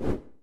you